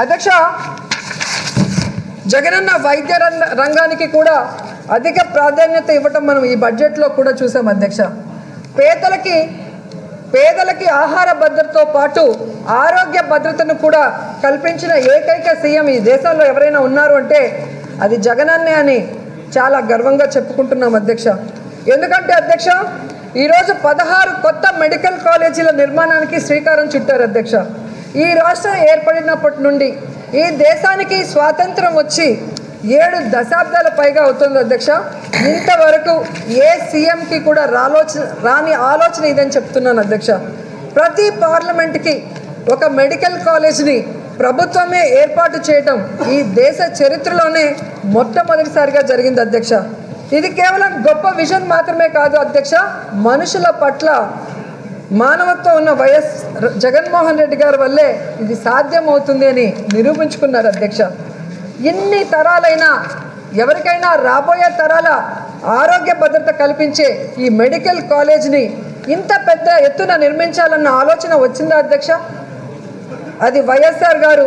అధ్యక్ష జగనన్న వైద్య రంగానికి కూడా అధిక ప్రాధాన్యత ఇవ్వటం మనం ఈ బడ్జెట్లో కూడా చూసాం అధ్యక్ష. పేదలకి పేదలకి ఆహార భద్రతతో పాటు ఆరోగ్య భద్రతను కూడా కల్పించిన ఏకైక సీఎం ఈ దేశంలో ఎవరైనా ఉన్నారు అంటే అది జగనన్నే అని చాలా గర్వంగా చెప్పుకుంటున్నాం అధ్యక్ష. ఎందుకంటే అధ్యక్ష ఈరోజు పదహారు కొత్త మెడికల్ కాలేజీల నిర్మాణానికి శ్రీకారం చుట్టారు అధ్యక్ష. ఈ రాష్ట్రం ఏర్పడినప్పటి నుండి ఈ దేశానికి స్వాతంత్రం వచ్చి ఏడు దశాబ్దాల పైగా అవుతుంది అధ్యక్ష. ఇంతవరకు ఏ సీఎంకి కూడా రాలోచన రాని ఆలోచన ఇదని చెప్తున్నాను అధ్యక్ష. ప్రతి పార్లమెంట్కి ఒక మెడికల్ కాలేజ్ని ప్రభుత్వమే ఏర్పాటు చేయటం ఈ దేశ చరిత్రలోనే మొట్టమొదటిసారిగా జరిగింది అధ్యక్ష. ఇది కేవలం గొప్ప విజన్ మాత్రమే కాదు అధ్యక్ష. మనుషుల పట్ల మానవత్వం ఉన్న వైఎస్ జగన్మోహన్ రెడ్డి గారి వల్లే ఇది సాధ్యమవుతుంది అని నిరూపించుకున్నారు అధ్యక్ష. ఎన్ని తరాలైనా ఎవరికైనా రాబోయే తరాల ఆరోగ్య భద్రత కల్పించే ఈ మెడికల్ కాలేజ్ని ఇంత పెద్ద ఎత్తున నిర్మించాలన్న ఆలోచన వచ్చిందా అధ్యక్ష? అది వైఎస్ఆర్ గారు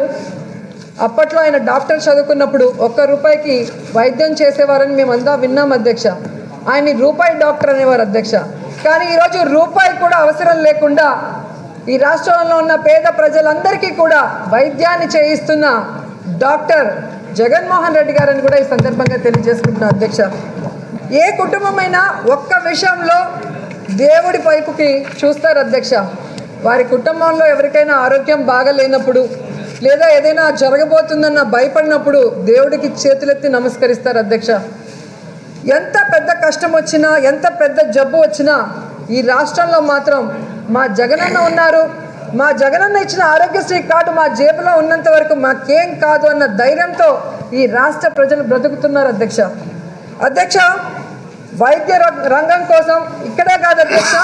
అప్పట్లో ఆయన డాక్టర్ చదువుకున్నప్పుడు ఒక్క రూపాయికి వైద్యం చేసేవారని మేమంతా విన్నాం అధ్యక్ష. ఆయన రూపాయి డాక్టర్ అనేవారు అధ్యక్ష. కానీ ఈరోజు రూపాయి కూడా అవసరం లేకుండా ఈ రాష్ట్రంలో ఉన్న పేద ప్రజలందరికీ కూడా వైద్యాన్ని చేయిస్తున్న డాక్టర్ జగన్మోహన్ రెడ్డి గారని కూడా ఈ సందర్భంగా తెలియజేసుకుంటున్నా అధ్యక్ష. ఏ కుటుంబమైనా ఒక్క విషయంలో దేవుడి పైపుకి చూస్తారు అధ్యక్ష. వారి కుటుంబంలో ఎవరికైనా ఆరోగ్యం బాగలేనప్పుడు లేదా ఏదైనా జరగబోతుందన్న భయపడినప్పుడు దేవుడికి చేతులెత్తి నమస్కరిస్తారు అధ్యక్ష. ఎంత పెద్ద కష్టం వచ్చినా ఎంత పెద్ద జబ్బు వచ్చినా ఈ రాష్ట్రంలో మాత్రం మా జగనన్న ఉన్నారు. మా జగనన్న ఇచ్చిన ఆరోగ్యశ్రీ కార్డు మా జేబులో ఉన్నంత వరకు మాకేం కాదు అన్న ధైర్యంతో ఈ రాష్ట్ర ప్రజలు బ్రతుకుతున్నారు అధ్యక్ష. అధ్యక్ష వైద్య రంగం కోసం ఇక్కడే కాదు అధ్యక్ష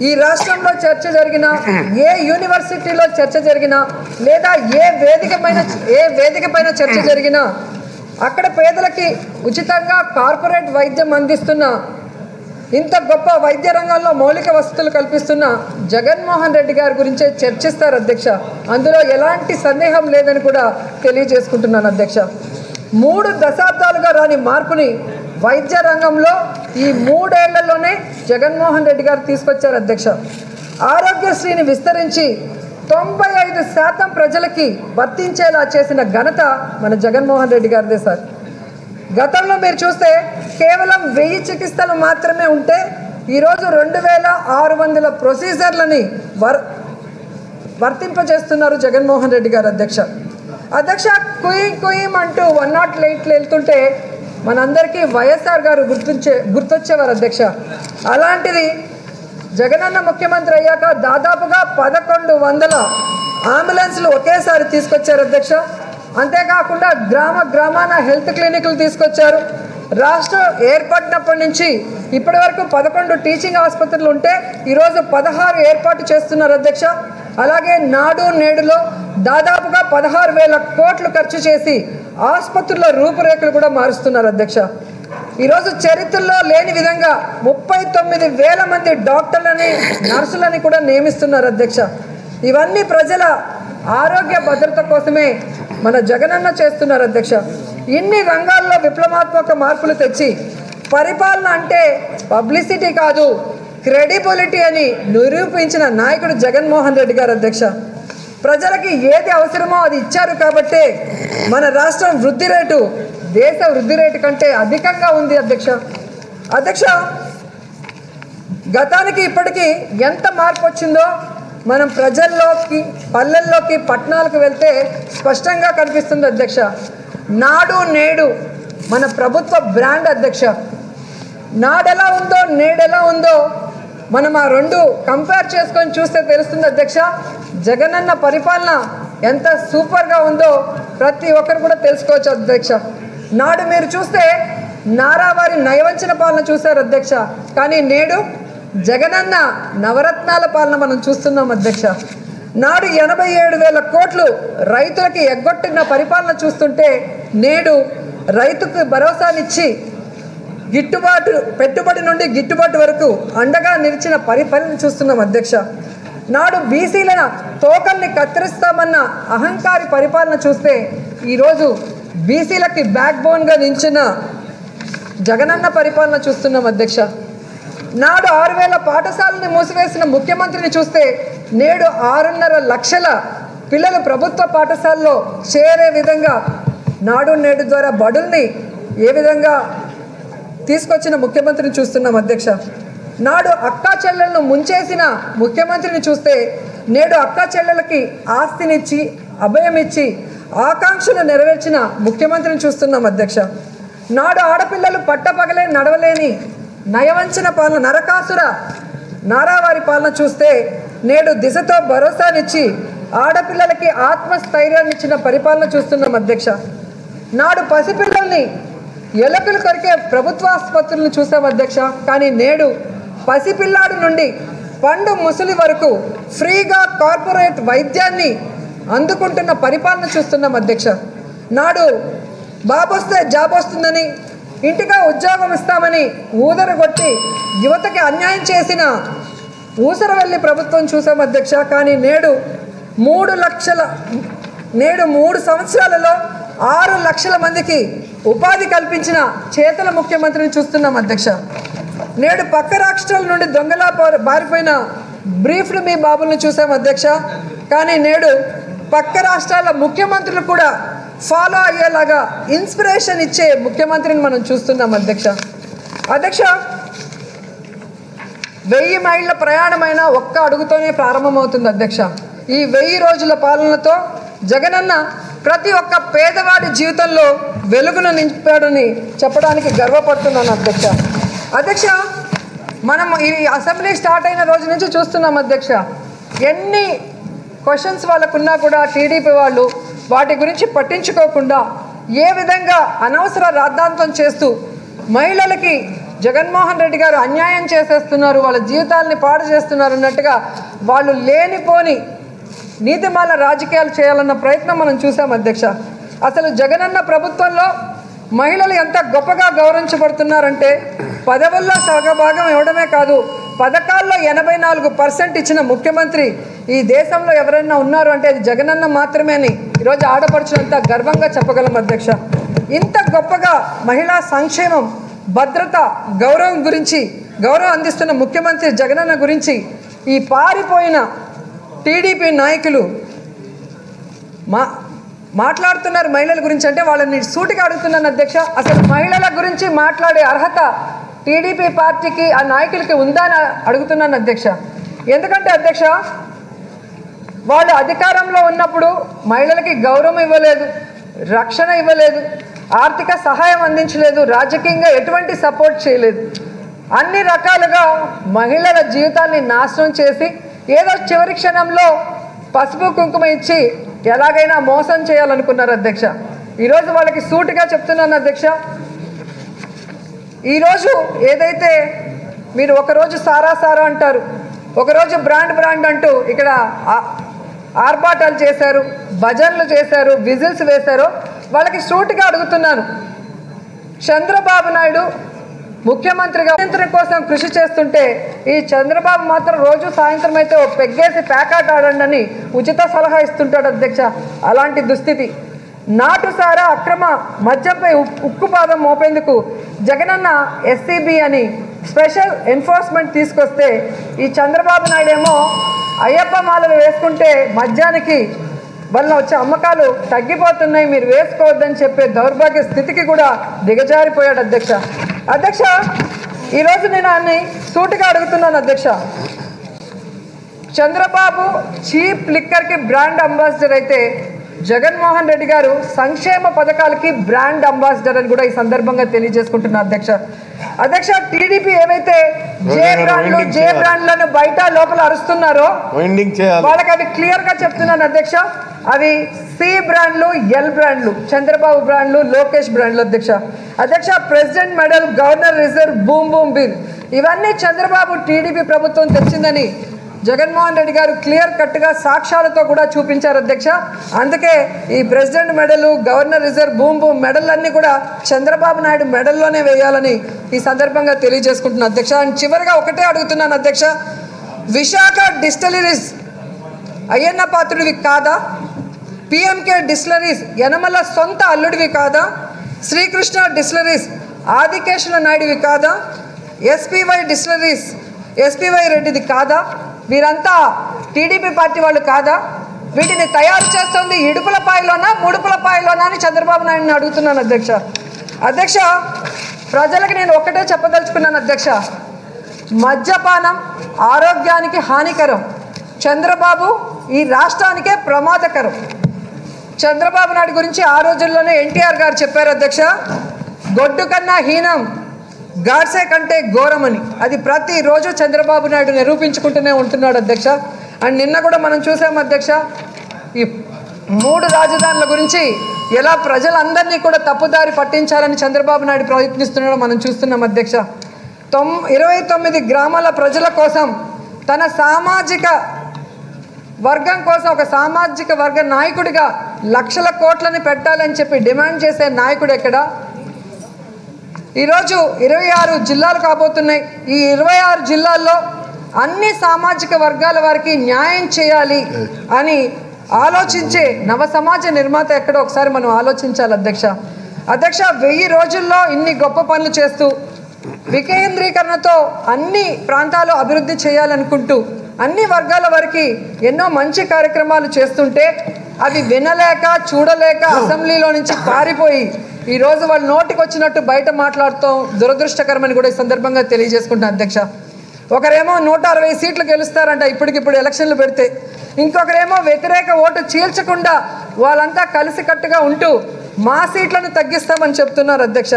ఈ రాష్ట్రంలో చర్చ జరిగినా ఏ యూనివర్సిటీలో చర్చ జరిగినా లేదా ఏ వేదిక ఏ వేదిక చర్చ జరిగినా అక్కడ పేదలకి ఉచితంగా కార్పొరేట్ వైద్యం అందిస్తున్న ఇంత గొప్ప వైద్య రంగంలో మౌలిక వసతులు కల్పిస్తున్న జగన్మోహన్ రెడ్డి గారి గురించే చర్చిస్తారు అధ్యక్ష. అందులో ఎలాంటి సందేహం లేదని కూడా తెలియజేసుకుంటున్నాను అధ్యక్ష. మూడు దశాబ్దాలుగా రాని మార్పుని వైద్య రంగంలో ఈ మూడేళ్ళలోనే జగన్మోహన్ రెడ్డి గారు తీసుకొచ్చారు అధ్యక్ష. ఆరోగ్యశ్రీని విస్తరించి తొంభై ఐదు శాతం ప్రజలకి వర్తించేలా చేసిన ఘనత మన జగన్మోహన్ రెడ్డి గారిదే సార్. గతంలో మీరు చూస్తే కేవలం వెయ్యి చికిత్సలు మాత్రమే ఉంటే ఈరోజు రెండు వేల ఆరు వందల ప్రొసీజర్లని వర్ వర్తింపజేస్తున్నారు జగన్మోహన్ రెడ్డి గారు అధ్యక్ష. అధ్యక్ష కుయి కుయిం అంటూ వన్ నాట్ ఎయిట్లు వెళ్తుంటే మనందరికీ వైఎస్ఆర్ గారు గుర్తుంచే గుర్తొచ్చేవారు అధ్యక్ష. అలాంటిది జగనన్న ముఖ్యమంత్రి అయ్యాక దాదాపుగా పదకొండు వందల అంబులెన్స్లు ఒకేసారి తీసుకొచ్చారు అధ్యక్ష. అంతేకాకుండా గ్రామ గ్రామాన హెల్త్ క్లినిక్లు తీసుకొచ్చారు. రాష్ట్రం ఏర్పడినప్పటి నుంచి ఇప్పటి వరకు పదకొండు టీచింగ్ ఆసుపత్రులు ఉంటే ఈరోజు పదహారు ఏర్పాటు చేస్తున్నారు అధ్యక్ష. అలాగే నాడు నేడులో దాదాపుగా పదహారు వేల కోట్లు ఖర్చు చేసి ఆసుపత్రుల రూపురేఖలు కూడా మారుస్తున్నారు అధ్యక్ష. ఈరోజు చరిత్రలో లేని విధంగా ముప్పై తొమ్మిది వేల మంది డాక్టర్లని నర్సులని కూడా నియమిస్తున్నారు అధ్యక్ష. ఇవన్నీ ప్రజల ఆరోగ్య భద్రత కోసమే మన జగనన్న చేస్తున్నారు అధ్యక్ష. ఇన్ని రంగాల్లో విప్లవాత్మక మార్పులు తెచ్చి పరిపాలన అంటే పబ్లిసిటీ కాదు క్రెడిబిలిటీ అని నిరూపించిన నాయకుడు జగన్మోహన్ రెడ్డి గారు అధ్యక్ష. ప్రజలకి ఏది అవసరమో అది ఇచ్చారు కాబట్టే మన రాష్ట్రం వృద్ధి రేటు దేశ వృద్ధి రేటు కంటే అధికంగా ఉంది అధ్యక్ష. అధ్యక్ష గతానికి ఇప్పటికీ ఎంత మార్పు వచ్చిందో మనం ప్రజల్లోకి పల్లెల్లోకి పట్టణాలకు వెళ్తే స్పష్టంగా కనిపిస్తుంది అధ్యక్ష. నాడు నేడు మన ప్రభుత్వ బ్రాండ్ అధ్యక్ష. నాడెలా ఉందో నేడెలా ఉందో మనం ఆ రెండు కంపేర్ చేసుకొని చూస్తే తెలుస్తుంది అధ్యక్ష. జగనన్న పరిపాలన ఎంత సూపర్గా ఉందో ప్రతి ఒక్కరు కూడా తెలుసుకోవచ్చు అధ్యక్ష. నాడు మీరు చూస్తే నారావారి నయవంచన పాలన చూశారు అధ్యక్ష. కానీ నేడు జగనన్న నవరత్నాల పాలన మనం చూస్తున్నాం అధ్యక్ష. నాడు ఎనభై ఏడు వేల కోట్లు రైతులకి ఎగ్గొట్టిన పరిపాలన చూస్తుంటే నేడు రైతుకు భరోసానిచ్చి గిట్టుబాటు పెట్టుబడి నుండి గిట్టుబాటు వరకు అండగా నిలిచిన పరిపాలన చూస్తున్నాం అధ్యక్ష. నాడు బీసీల తోకల్ని కత్తిరిస్తామన్న అహంకారి పరిపాలన చూస్తే ఈరోజు బీసీలకి బ్యాక్ బోన్గా నించిన జగనన్న పరిపాలన చూస్తున్నాం అధ్యక్ష. నాడు ఆరు వేల పాఠశాలని మూసివేసిన ముఖ్యమంత్రిని చూస్తే నేడు ఆరున్నర లక్షల పిల్లలు ప్రభుత్వ పాఠశాలలో చేరే విధంగా నాడు నేడు ద్వారా బడుల్ని ఏ విధంగా తీసుకొచ్చిన ముఖ్యమంత్రిని చూస్తున్నాం అధ్యక్ష. నాడు అక్కా చెల్లెలను ముంచేసిన ముఖ్యమంత్రిని చూస్తే నేడు అక్కా చెల్లెలకి ఆస్తినిచ్చి అభయమిచ్చి ఆకాంక్షలు నెరవేర్చిన ముఖ్యమంత్రిని చూస్తున్నాం అధ్యక్ష. నాడు ఆడపిల్లలు పట్టపగలే నడవలేని నయవంచన పాలన నరకాసుర నారావారి పాలన చూస్తే నేడు దిశతో భరోసానిచ్చి ఆడపిల్లలకి ఆత్మస్థైర్యాన్ని ఇచ్చిన పరిపాలన చూస్తున్నాం అధ్యక్ష. నాడు పసిపిల్లల్ని ఎలకలు కొరికే ప్రభుత్వ ఆసుపత్రులను చూసాం అధ్యక్ష. కానీ నేడు పసిపిల్లాడు నుండి పండు ముసలి వరకు ఫ్రీగా కార్పొరేట్ వైద్యాన్ని అందుకుంటున్న పరిపాలన చూస్తున్నాం అధ్యక్ష. నాడు బాబొస్తే జాబ్ వస్తుందని ఇంటిగా ఉద్యోగం ఇస్తామని ఊదరగొట్టి యువతకి అన్యాయం చేసిన ఊసరవెల్లి ప్రభుత్వం చూసాం అధ్యక్ష. కానీ నేడు మూడు లక్షల నేడు మూడు సంవత్సరాలలో ఆరు లక్షల మందికి ఉపాధి కల్పించిన చేతల ముఖ్యమంత్రిని చూస్తున్నాం అధ్యక్ష. నేడు పక్క రాష్ట్రాల నుండి దొంగలా పారి- పారిపోయిన బ్రీఫ్డ్ మీ బాబుల్ని చూసాం అధ్యక్ష. కానీ నేడు పక్క రాష్ట్రాల ముఖ్యమంత్రులు కూడా ఫాలో అయ్యేలాగా ఇన్స్పిరేషన్ ఇచ్చే ముఖ్యమంత్రిని మనం చూస్తున్నాం అధ్యక్ష. అధ్యక్ష వెయ్యి మైళ్ళ ప్రయాణమైన ఒక్క అడుగుతోనే ప్రారంభమవుతుంది అధ్యక్ష. ఈ వెయ్యి రోజుల పాలనతో జగనన్న ప్రతి ఒక్క పేదవాడి జీవితంలో వెలుగును నింపాడని చెప్పడానికి గర్వపడుతున్నాను అధ్యక్ష. అధ్యక్ష మనం ఈ అసెంబ్లీ స్టార్ట్ అయిన రోజు నుంచి చూస్తున్నాం అధ్యక్ష. ఎన్ని క్వశ్చన్స్ వాళ్ళకున్నా కూడా టీడీపీ వాళ్ళు వాటి గురించి పట్టించుకోకుండా ఏ విధంగా అనవసర రాద్ధాంతం చేస్తూ మహిళలకి జగన్మోహన్ రెడ్డి గారు అన్యాయం చేసేస్తున్నారు వాళ్ళ జీవితాలని పాడు చేస్తున్నారు అన్నట్టుగా వాళ్ళు లేనిపోని నీతిమాల రాజకీయాలు చేయాలన్న ప్రయత్నం మనం చూసాం అధ్యక్ష. అసలు జగనన్న ప్రభుత్వంలో మహిళలు ఎంత గొప్పగా గౌరవించబడుతున్నారంటే పదవుల్లో సగభాగం ఇవ్వడమే కాదు పథకాల్లో ఎనభై నాలుగు పర్సెంట్ ఇచ్చిన ముఖ్యమంత్రి ఈ దేశంలో ఎవరైనా ఉన్నారు అంటే అది జగనన్న మాత్రమే అని ఈరోజు ఆడపడుచునంత గర్వంగా చెప్పగలం అధ్యక్ష. ఇంత గొప్పగా మహిళా సంక్షేమం భద్రత గౌరవం గురించి గౌరవం అందిస్తున్న ముఖ్యమంత్రి జగనన్న గురించి ఈ పారిపోయిన టీడీపీ నాయకులు మా మాట్లాడుతున్నారు మహిళల గురించి అంటే వాళ్ళని సూటిగా అడుగుతున్నాను అధ్యక్ష. అసలు మహిళల గురించి మాట్లాడే అర్హత టీడీపీ పార్టీకి ఆ నాయకులకి ఉందా అని అడుగుతున్నాను అధ్యక్ష. ఎందుకంటే అధ్యక్ష వాళ్ళు అధికారంలో ఉన్నప్పుడు మహిళలకి గౌరవం ఇవ్వలేదు రక్షణ ఇవ్వలేదు ఆర్థిక సహాయం అందించలేదు రాజకీయంగా ఎటువంటి సపోర్ట్ చేయలేదు. అన్ని రకాలుగా మహిళల జీవితాన్ని నాశనం చేసి ఏదో చివరి క్షణంలో పసుపు కుంకుమ ఇచ్చి ఎలాగైనా మోసం చేయాలనుకున్నారు అధ్యక్ష. ఈరోజు వాళ్ళకి సూటిగా చెప్తున్నాను అధ్యక్ష. ఈరోజు ఏదైతే మీరు ఒకరోజు సారా సారా అంటారు ఒకరోజు బ్రాండ్ బ్రాండ్ అంటూ ఇక్కడ ఆర్భాటాలు చేశారు భజనలు చేశారు విజిల్స్ వేశారు. వాళ్ళకి సూటిగా అడుగుతున్నాను. చంద్రబాబు నాయుడు ముఖ్యమంత్రిగా ముఖ్యమంత్రి కోసం కృషి చేస్తుంటే ఈ చంద్రబాబు మాత్రం రోజు సాయంత్రం అయితే ఓ పెగ్గేసి ప్యాకాట్ ఆడండి అని ఉచిత సలహా ఇస్తుంటాడు అధ్యక్ష. అలాంటి దుస్థితి. నాటుసారా అక్రమ మద్యంపై ఉక్కుపాదం మోపేందుకు జగనన్న ఎస్సీబీ అని స్పెషల్ ఎన్ఫోర్స్మెంట్ తీసుకొస్తే ఈ చంద్రబాబు నాయుడు ఏమో అయ్యప్ప మాలలు వేసుకుంటే మద్యానికి వల్ల వచ్చే అమ్మకాలు తగ్గిపోతున్నాయి మీరు వేసుకోవద్దని చెప్పే దౌర్భాగ్య స్థితికి కూడా దిగజారిపోయాడు అధ్యక్ష. అధ్యక్ష ఈరోజు నేను అన్ని సూటిగా అడుగుతున్నాను అధ్యక్ష. చంద్రబాబు చీప్ లిక్కర్కి బ్రాండ్ అంబాసిడర్ అయితే జగన్మోహన్ రెడ్డి గారు సంక్షేమ పథకాలకి బ్రాండ్ అంబాసిడర్ అని కూడా ఈ సందర్భంగా తెలియజేసుకుంటున్నా అధ్యక్ష. అధ్యక్ష టీడీపీ ఏవైతే జే బ్రాండ్లు జే బ్రాండ్లను బయట లోపల అరుస్తున్నారో వాళ్ళకి అవి క్లియర్గా చెప్తున్నాను అధ్యక్ష. అవి సి బ్రాండ్లు ఎల్ బ్రాండ్లు చంద్రబాబు బ్రాండ్లు లోకేష్ బ్రాండ్లు అధ్యక్ష. అధ్యక్ష president medal governor reserve boom boom bill ఇవన్నీ చంద్రబాబు టీడీపీ ప్రభుత్వం తెచ్చిందని జగన్మోహన్ రెడ్డి గారు క్లియర్ కట్గా సాక్ష్యాలతో కూడా చూపించారు అధ్యక్ష. అందుకే ఈ ప్రెసిడెంట్ మెడలు గవర్నర్ రిజర్వ్ భూమి బూమ్ మెడల్ అన్నీ కూడా చంద్రబాబు నాయుడు మెడల్లోనే వేయాలని ఈ సందర్భంగా తెలియజేసుకుంటున్నాను అధ్యక్ష. అండ్ చివరిగా ఒకటే అడుగుతున్నాను అధ్యక్ష. విశాఖ డిస్టలరీస్ అయ్యన్న పాత్రుడివి కాదా? పిఎంకే డిస్లరీస్ యనమల సొంత అల్లుడివి కాదా? శ్రీకృష్ణ డిస్లరీస్ ఆదికేశ్వర నాయుడివి కాదా? ఎస్పీవై డిస్లరీస్ ఎస్పీవై రెడ్డిది కాదా? వీరంతా టీడీపీ పార్టీ వాళ్ళు కాదా? వీటిని తయారు చేస్తుంది ఇడుపులపాయలోనా ముడుపులపాయలోనా అని చంద్రబాబు నాయుడిని అడుగుతున్నాను అధ్యక్ష. అధ్యక్ష ప్రజలకు నేను ఒక్కటే చెప్పదలుచుకున్నాను అధ్యక్ష. మద్యపానం ఆరోగ్యానికి హానికరం. చంద్రబాబు ఈ రాష్ట్రానికే ప్రమాదకరం. చంద్రబాబు నాయుడు గురించి ఆ రోజుల్లోనే ఎన్టీఆర్ గారు చెప్పారు అధ్యక్ష. గొడ్డు కన్నా హీనం గాడ్సే కంటే ఘోరమని. అది ప్రతిరోజు చంద్రబాబు నాయుడు నిరూపించుకుంటూనే ఉంటున్నాడు అధ్యక్ష. అండ్ నిన్న కూడా మనం చూసాం అధ్యక్ష ఈ మూడు రాజధానుల గురించి ఎలా ప్రజలందరినీ కూడా తప్పుదారి పట్టించాలని చంద్రబాబు నాయుడు ప్రయత్నిస్తున్నాడో మనం చూస్తున్నాం అధ్యక్ష. తొమ్ ఇరవై తొమ్మిది గ్రామాల ప్రజల కోసం తన సామాజిక వర్గం కోసం ఒక సామాజిక వర్గ నాయకుడిగా లక్షల కోట్లని పెట్టాలని చెప్పి డిమాండ్ చేసే నాయకుడు ఎక్కడ? ఈరోజు ఇరవై ఆరు జిల్లాలు కాబోతున్నాయి. ఈ ఇరవై ఆరు జిల్లాల్లో అన్ని సామాజిక వర్గాల వారికి న్యాయం చేయాలి అని ఆలోచించే నవ సమాజ నిర్మాత ఎక్కడో ఒకసారి మనం ఆలోచించాలి అధ్యక్ష. అధ్యక్ష వెయ్యి రోజుల్లో ఇన్ని గొప్ప పనులు చేస్తూ వికేంద్రీకరణతో అన్ని ప్రాంతాలు అభివృద్ధి చేయాలనుకుంటూ అన్ని వర్గాల వారికి ఎన్నో మంచి కార్యక్రమాలు చేస్తుంటే అవి వినలేక చూడలేక అసెంబ్లీలో నుంచి పారిపోయి ఈ రోజు వాళ్ళు నోటికి వచ్చినట్టు బయట మాట్లాడుతూ దురదృష్టకరమని కూడా ఈ సందర్భంగా తెలియజేసుకుంటాను అధ్యక్ష. ఒకరేమో నూట అరవై సీట్లు గెలుస్తారంట ఇప్పటికిప్పుడు ఎలక్షన్లు పెడితే. ఇంకొకరేమో వ్యతిరేక ఓటు చీల్చకుండా వాళ్ళంతా కలిసికట్టుగా ఉంటూ మా సీట్లను తగ్గిస్తామని చెప్తున్నారు అధ్యక్ష.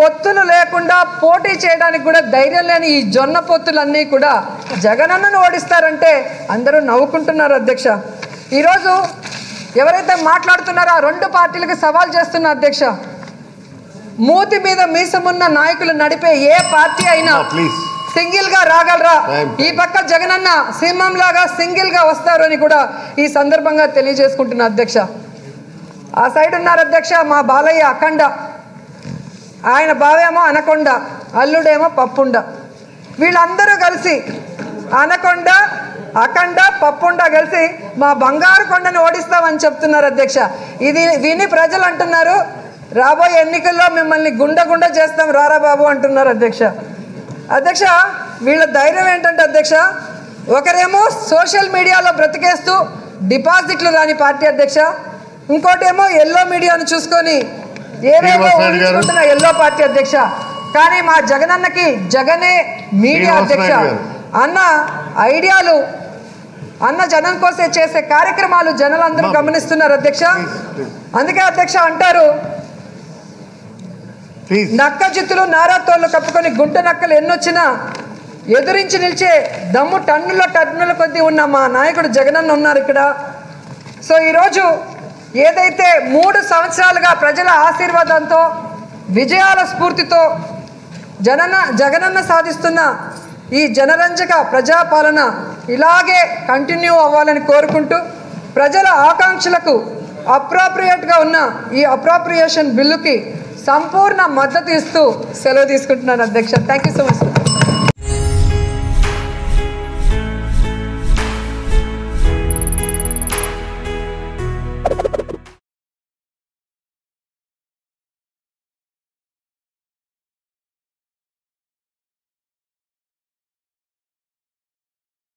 పొత్తులు లేకుండా పోటీ చేయడానికి కూడా ధైర్యం లేని ఈ జొన్న పొత్తులన్నీ కూడా జగనన్నను ఓడిస్తారంటే అందరూ నవ్వుకుంటున్నారు అధ్యక్ష. ఈరోజు ఎవరైతే మాట్లాడుతున్నారో ఆ రెండు పార్టీలకు సవాల్ చేస్తున్న అధ్యక్ష మూతి మీద మీసమున్న నాయకులు నడిపే ఏ పార్టీ అయినా ప్లీజ్ సింగిల్గా రాగలరా. ఈ పక్క జగనన్న సింహం లాగా సింగిల్గా వస్తారు అని కూడా ఈ సందర్భంగా తెలియజేసుకుంటున్న అధ్యక్ష. ఆ సైడ్ ఉన్నారు అధ్యక్ష మా బాలయ్య అఖండ. ఆయన బావేమో అనకొండ అల్లుడేమో పప్పుండ. వీళ్ళందరూ కలిసి అనకొండ అఖండ పప్పుండ కలిసి మా బంగారు కొండను ఓడిస్తామని చెప్తున్నారు అధ్యక్ష. ఇది విని ప్రజలు అంటున్నారు. రాబోయే ఎన్నికల్లో మిమ్మల్ని గుండె గుండె చేస్తాం రారా బాబు అంటున్నారు అధ్యక్ష. అధ్యక్ష వీళ్ళ ధైర్యం ఏంటంటే అధ్యక్ష ఒకరేమో సోషల్ మీడియాలో బ్రతికేస్తూ డిపాజిట్లు రాని పార్టీ అధ్యక్ష ఇంకోటేమో ఎల్లో మీడియాను చూసుకొని ఏవేవో ఎల్లో పార్టీ అధ్యక్ష. కానీ మా జగనన్నకి జగనే మీడియా అధ్యక్ష. అన్న ఐడియాలు అన్న జనం కోసం చేసే కార్యక్రమాలు జనాలందరూ గమనిస్తున్నారు అధ్యక్ష. అందుకే అధ్యక్ష అంటారు నక్క జిత్తులు నారాతోళ్ళు కప్పుకొని గుంట నక్కలు ఎన్నొచ్చినా ఎదురించి నిలిచే దమ్ము టన్నుల టన్నుల కొద్దీ ఉన్న మా నాయకుడు జగనన్న ఉన్నారు ఇక్కడ. సో ఈరోజు ఏదైతే మూడు సంవత్సరాలుగా ప్రజల ఆశీర్వాదంతో విజయాల స్ఫూర్తితో జనన జగనన్న సాధిస్తున్న ఈ జనరంజక ప్రజాపాలన ఇలాగే కంటిన్యూ అవ్వాలని కోరుకుంటూ ప్రజల ఆకాంక్షలకు అప్రాప్రియేట్గా ఉన్న ఈ అప్రాప్రియేషన్ బిల్లుకి సంపూర్ణ మద్దతు ఇస్తూ సెలవు తీసుకుంటున్నాను అధ్యక్ష. Thank you so much